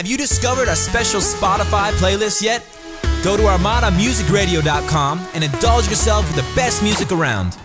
Have you discovered our special Spotify playlist yet? Go to ArmadaMusicRadio.com and indulge yourself with the best music around.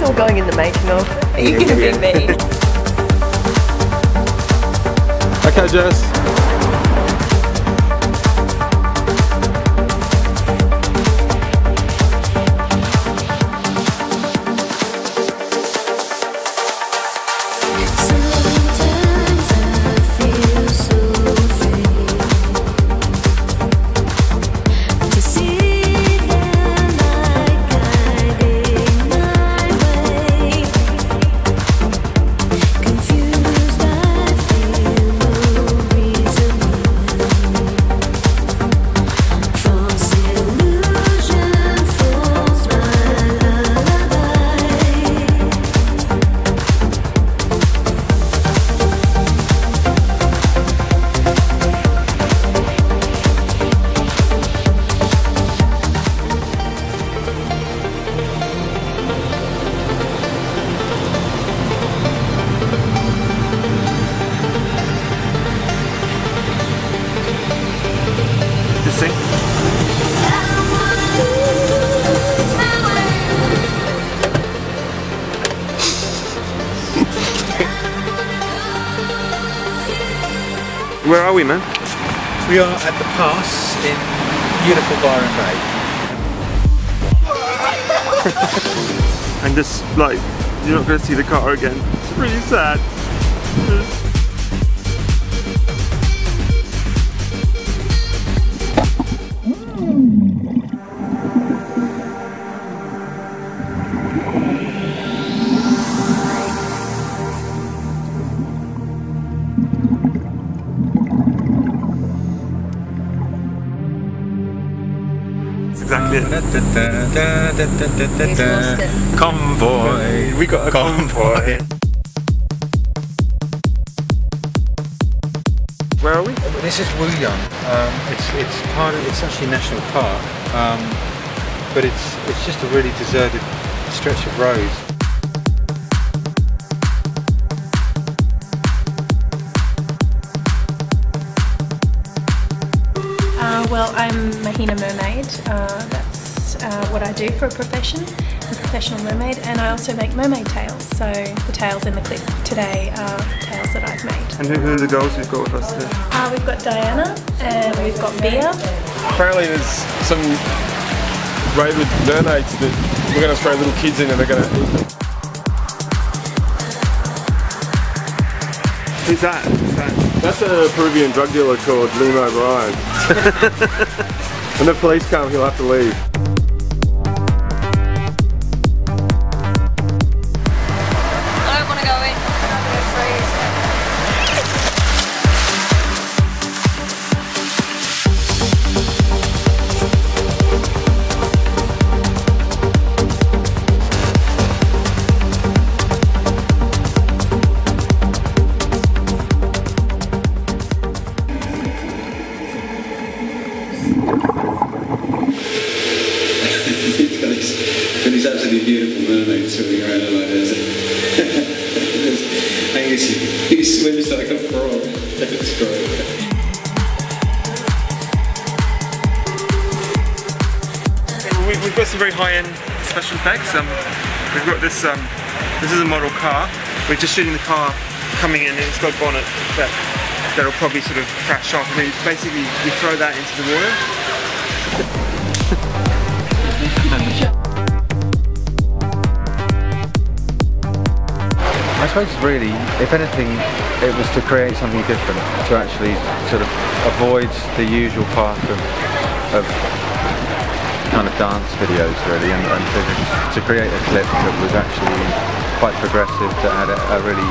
This all going in the making of? Are you going to be me? Okay, Jess. Where are we, man? We are at the pass in beautiful Byron Bay. And just like you're not going to see the car again. It's really sad. Convoy. We got a convoy. Where are we? This is Wooyung. Um, it's it's part of it's actually a national park, um, but it's it's just a really deserted stretch of road. Well, I'm Mahina Mermaid. Uh, that's uh, what I do for a profession. I'm a professional mermaid, and I also make mermaid tails. So the tails in the clip today are tails that I've made. And who, who are the girls we've got with us today? Uh, we've got Diana, and we've got Bia. Apparently there's some raid with mermaids that we're going to throw little kids in and they're going to eat them. Who's that? Who's that? That's a Peruvian drug dealer called Limo O'Brien. when the police come, he'll have to leave. Absolutely beautiful mermaids swimming around like this. and he, he swims like a frog. It's great. We, we've got some very high-end special effects. Um, we've got this. Um, this is a model car. We're just shooting the car coming in, and it's got a bonnet that that'll probably sort of crash off. And then basically, you throw that into the water. Suppose really, if anything, it was to create something different, to actually sort of avoid the usual path of, of kind of dance videos really, and, and to, to create a clip that was actually quite progressive, that had a, a really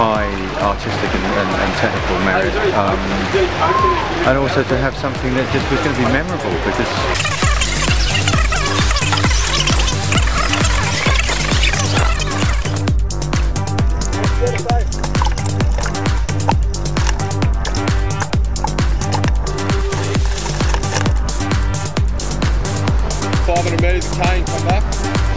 high artistic and, and, and technical merit, um, and also to have something that just was going to be memorable because. 500 metres and come back.